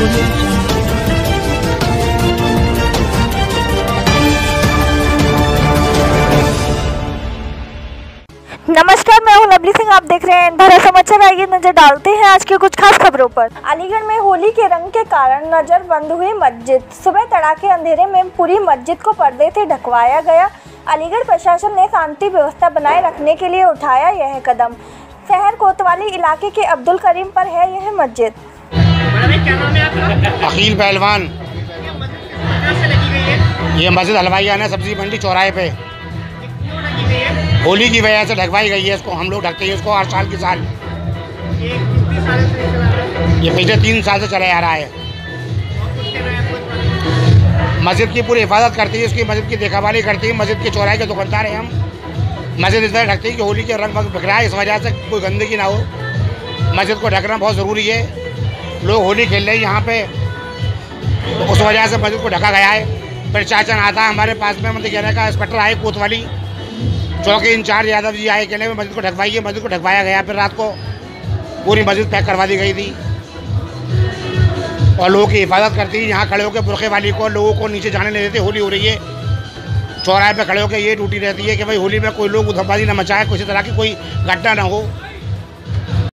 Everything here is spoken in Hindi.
नमस्कार, मैं हूँ लवली सिंह। आप देख रहे हैं भरा समाचार। आइए नज़र डालते हैं आज के कुछ खास खबरों पर। अलीगढ़ में होली के रंग के कारण नज़र बंद हुई मस्जिद। सुबह तड़ाके अंधेरे में पूरी मस्जिद को पर्दे से ढकवाया गया। अलीगढ़ प्रशासन ने शांति व्यवस्था बनाए रखने के लिए उठाया यह कदम। शहर कोतवाली इलाके के अब्दुल करीम पर है यह मस्जिद। अकील पहलवान। ये मस्जिद हलवाई आना सब्ज़ी मंडी चौराहे पे। होली की वजह से ढकवाई गई है इसको। हम लोग ढकते हैं इसको हर साल की साल। ये पिछले तीन साल से चला आ रहा है। मस्जिद की पूरी हिफाजत करती है इसकी मस्जिद की देखभाली करती है। मस्जिद के चौराहे के दुकानदार हैं हम। मस्जिद इस तरह ढकते हैं कि होली के रंग बिक रहा है इस वजह से कोई गंदगी ना हो। मस्जिद को ढकना बहुत ज़रूरी है। लोग होली खेल रहे हैं यहाँ पे। तो उस वजह से मस्जिद को ढका गया है। प्रशासन आता है हमारे पास में मतलब कहने का इंस्पेक्टर आए कोतवाली चौकी इंचार्ज यादव जी आए कहने में, मस्जिद को ढकवाइए मस्जिद को ढकवाया गया फिर रात को पूरी मस्जिद पैक करवा दी गई थी। और लोगों की हिफाजत करती है यहाँ खड़े होकर बुरखे वाली को, लोगों को नीचे जाने नहीं देते, होली हो रही है। चौराहे पे खड़े होकर ये ड्यूटी रहती है कि भाई होली में कोई लोग उधरबाजी ना मचाए, किसी तरह की कोई घटना ना हो।